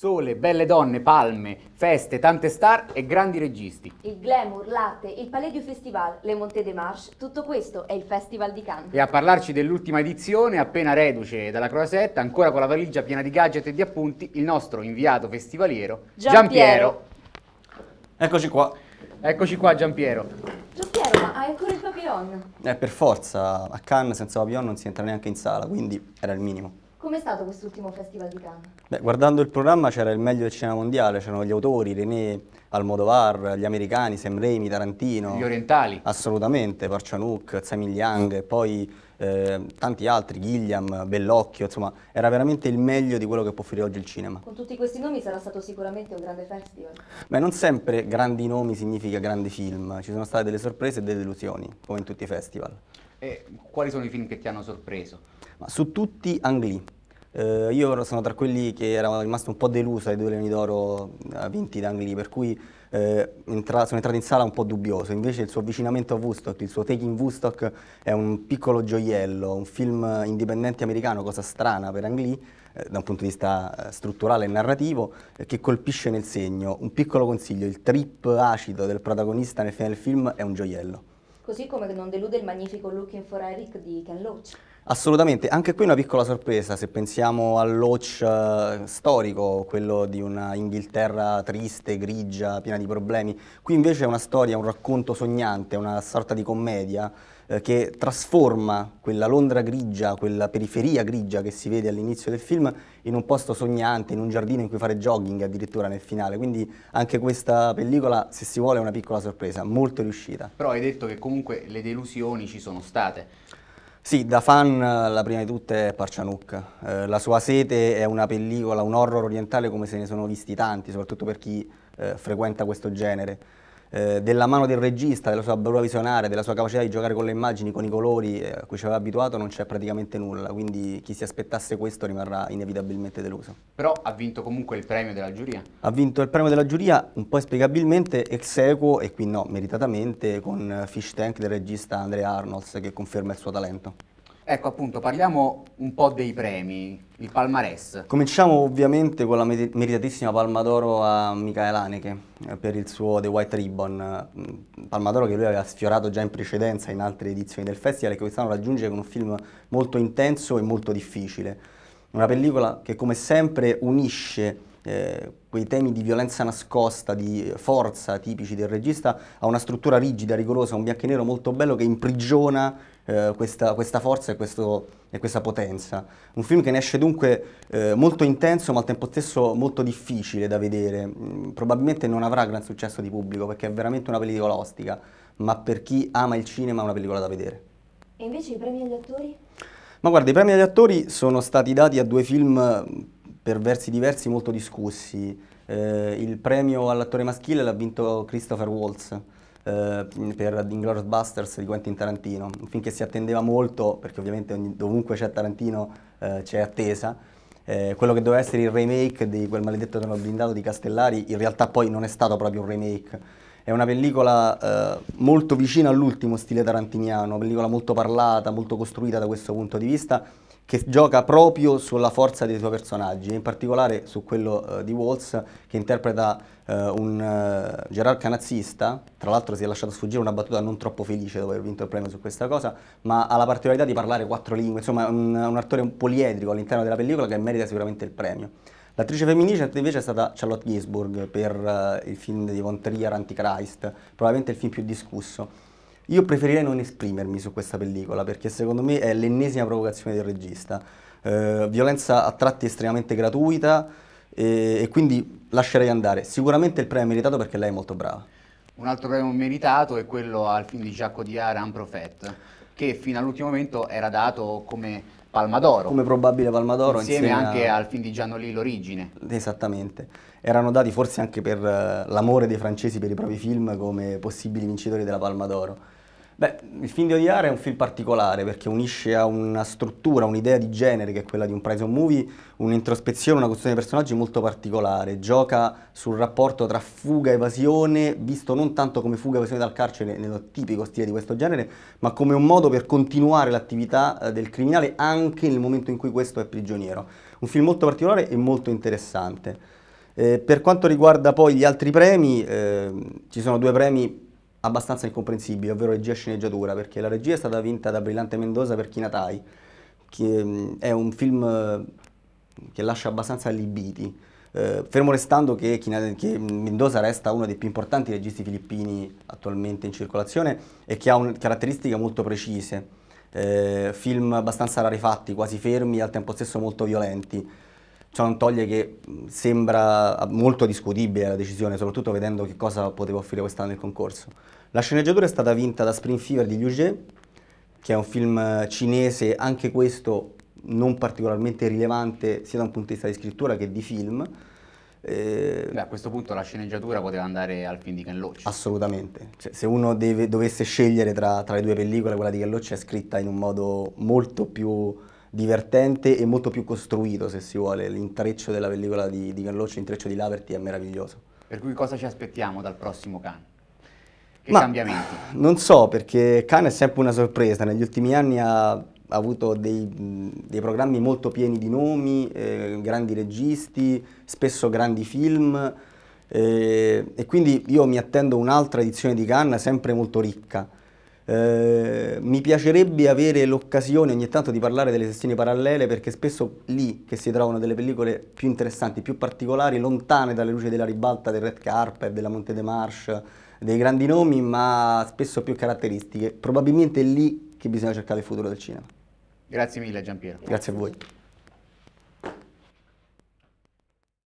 Sole, belle donne, palme, feste, tante star e grandi registi. Il glamour, latte, il Palladium Festival, le Monte des Marches, tutto questo è il Festival di Cannes. E a parlarci dell'ultima edizione, appena reduce dalla Croisette, ancora con la valigia piena di gadget e di appunti, il nostro inviato festivaliero Giampiero. Eccoci qua. Eccoci qua Giampiero. Giampiero, ma hai ancora il papillon? Eh, per forza, a Cannes senza papillon non si entra neanche in sala, quindi era il minimo. Com'è stato quest'ultimo Festival di Cannes? Beh, guardando il programma c'era il meglio del cinema mondiale, c'erano gli autori, René, Almodovar, gli americani, Sam Raimi, Tarantino. Gli orientali. Assolutamente, Parcianouk, Tsai Yang, e poi eh, tanti altri, Gilliam, Bellocchio, insomma, era veramente il meglio di quello che può offrire oggi il cinema. Con tutti questi nomi sarà stato sicuramente un grande festival. Beh, non sempre grandi nomi significa grandi film, ci sono state delle sorprese e delle delusioni, come in tutti i festival. E quali sono i film che ti hanno sorpreso? Ma su tutti Ang Lee. Eh, io sono tra quelli che erano rimasto un po' deluso ai due Leoni d'Oro eh, vinti da Ang Lee, per cui eh, entra sono entrato in sala un po' dubbioso. Invece il suo avvicinamento a Woodstock, il suo Taking Woodstock è un piccolo gioiello, un film indipendente americano, cosa strana per Ang Lee, eh, da un punto di vista eh, strutturale e narrativo, che colpisce nel segno. Un piccolo consiglio, il trip acido del protagonista nel fine del film è un gioiello. Così come non delude il magnifico Looking for Eric di Ken Loach. Assolutamente, anche qui una piccola sorpresa, se pensiamo all'Oach uh, storico, quello di una Inghilterra triste, grigia, piena di problemi, qui invece è una storia, un racconto sognante, una sorta di commedia eh, che trasforma quella Londra grigia, quella periferia grigia che si vede all'inizio del film in un posto sognante, in un giardino in cui fare jogging addirittura nel finale, quindi anche questa pellicola, se si vuole, è una piccola sorpresa, molto riuscita. Però hai detto che comunque le delusioni ci sono state. Sì, da fan la prima di tutte è Parcianouk. Eh, la sua sete è una pellicola, un horror orientale come se ne sono visti tanti, soprattutto per chi eh, frequenta questo genere eh, della mano del regista, della sua bravura visionaria, della sua capacità di giocare con le immagini, con i colori eh, a cui ci aveva abituato non c'è praticamente nulla, quindi chi si aspettasse questo rimarrà inevitabilmente deluso. Però ha vinto comunque il premio della giuria? Ha vinto il premio della giuria un po' inspiegabilmente ex equo e qui no, meritatamente con Fish Tank del regista Andrea Arnolds che conferma il suo talento. Ecco appunto, parliamo un po' dei premi, il palmarès. Cominciamo ovviamente con la meritatissima Palma d'Oro a Michael Haneke eh, per il suo The White Ribbon, mm, Palma d'Oro che lui aveva sfiorato già in precedenza in altre edizioni del festival e che quest'anno raggiunge con un film molto intenso e molto difficile. Una pellicola che come sempre unisce eh, quei temi di violenza nascosta, di forza tipici del regista, a una struttura rigida, rigorosa, un bianco e nero molto bello che imprigiona eh, questa, questa, forza e, questo, e, questa potenza. Un film che ne esce dunque eh, molto intenso ma al tempo stesso molto difficile da vedere. Mm, probabilmente non avrà gran successo di pubblico perché è veramente una pellicola ostica, ma per chi ama il cinema è una pellicola da vedere. E invece i premi agli attori? Ma guarda, i premi agli attori sono stati dati a due film per versi diversi molto discussi. Eh, il premio all'attore maschile l'ha vinto Christopher Waltz eh, per Inglourious Busters di Quentin Tarantino, un film che si attendeva molto perché ovviamente ogni, dovunque c'è Tarantino eh, c'è attesa. Eh, quello che doveva essere il remake di quel maledetto trono blindato di Castellari in realtà poi non è stato proprio un remake. È una pellicola eh, molto vicina all'ultimo stile tarantiniano, una pellicola molto parlata, molto costruita da questo punto di vista che gioca proprio sulla forza dei suoi personaggi, in particolare su quello uh, di Waltz che interpreta uh, un uh, Gerard canazzista, tra l'altro si è lasciato sfuggire una battuta non troppo felice dopo aver vinto il premio su questa cosa, ma ha la particolarità di parlare quattro lingue, insomma un, un attore poliedrico all'interno della pellicola che merita sicuramente il premio. L'attrice femminile invece è stata Charlotte Gainsbourg per il film di Von Trier Antichrist, probabilmente il film più discusso. Io preferirei non esprimermi su questa pellicola perché secondo me è l'ennesima provocazione del regista. Eh, violenza a tratti estremamente gratuita e, e, quindi lascerei andare. Sicuramente il premio è meritato perché lei è molto brava. Un altro premio meritato è quello al film di Jacques Diara, Un Prophet, che fino all'ultimo momento era dato come Palma d'Oro. Come probabile Palma d'Oro. Insieme, insieme anche a... al film di Gianno Lì, L'Origine. Esattamente. Erano dati forse anche per uh, l'amore dei francesi per i propri film come possibili vincitori della Palma d'Oro. Beh, il film di Odiare è un film particolare perché unisce a una struttura, un'idea di genere che è quella di un prison movie, un'introspezione, una costruzione dei personaggi molto particolare. Gioca sul rapporto tra fuga e evasione, visto non tanto come fuga e evasione dal carcere nello tipico stile di questo genere, ma come un modo per continuare l'attività eh, del criminale anche nel momento in cui questo è prigioniero. Un film molto particolare e molto interessante. Eh, per quanto riguarda poi gli altri premi, eh, ci sono due premi abbastanza incomprensibili, ovvero regia e sceneggiatura, perché la regia è stata vinta da Brillante Mendoza per Chinatai, che mm, è un film eh, che lascia abbastanza allibiti. Eh, fermo restando che, che, Mendoza resta uno dei più importanti registi filippini attualmente in circolazione e che ha un, caratteristiche molto precise. Eh, film abbastanza rarefatti, quasi fermi e al tempo stesso molto violenti. Ciò non toglie che sembra molto discutibile la decisione, soprattutto vedendo che cosa poteva offrire quest'anno nel concorso. La sceneggiatura è stata vinta da Spring Fever di Liu Jie, che è un film cinese, anche questo non particolarmente rilevante sia da un punto di vista di scrittura che di film. Eh, Beh, a questo punto la sceneggiatura poteva andare al film di Ken Loach. Assolutamente. Cioè, se uno deve, dovesse scegliere tra, tra, le due pellicole, quella di Ken Loach è scritta in un modo molto più divertente e molto più costruito, se si vuole. L'intreccio della pellicola di, di Loach, l'intreccio di Laverty è meraviglioso. Per cui cosa ci aspettiamo dal prossimo Cannes? Che Ma, cambiamenti? Non so, perché Cannes è sempre una sorpresa. Negli ultimi anni ha ha avuto dei, dei, programmi molto pieni di nomi, eh, grandi registi, spesso grandi film eh, e quindi io mi attendo un'altra edizione di Cannes sempre molto ricca. Eh, mi piacerebbe avere l'occasione ogni tanto di parlare delle sessioni parallele perché spesso lì che si trovano delle pellicole più interessanti, più particolari, lontane dalle luci della ribalta del Red Carpet, della Monte de Marche, dei grandi nomi, ma spesso più caratteristiche. Probabilmente è lì che bisogna cercare il futuro del cinema. Grazie mille Giampiero. Grazie a voi.